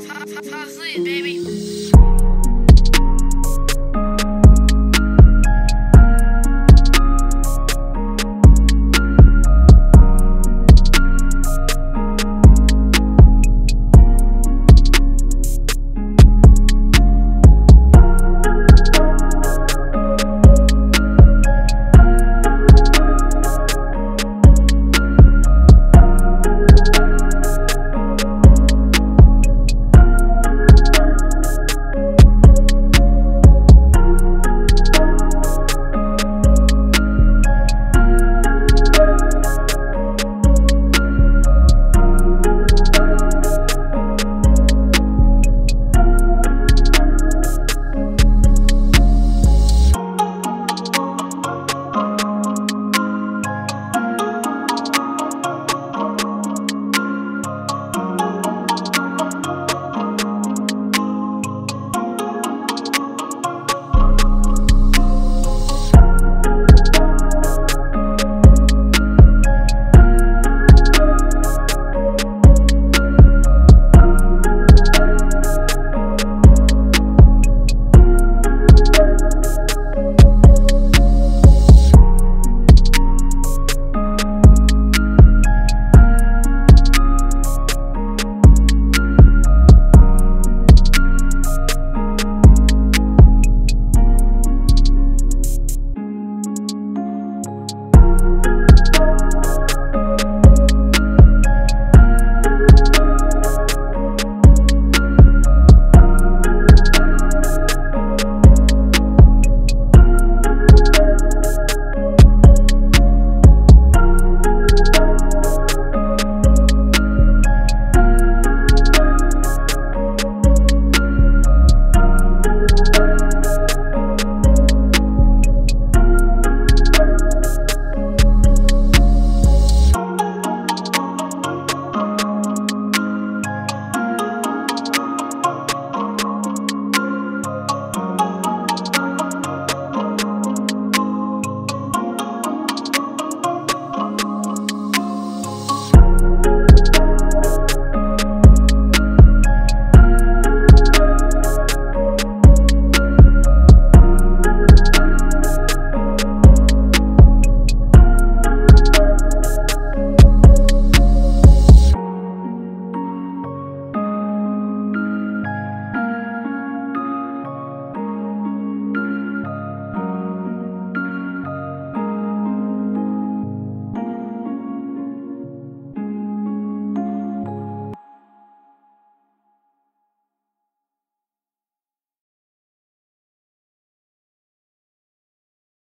Time to sleep, baby.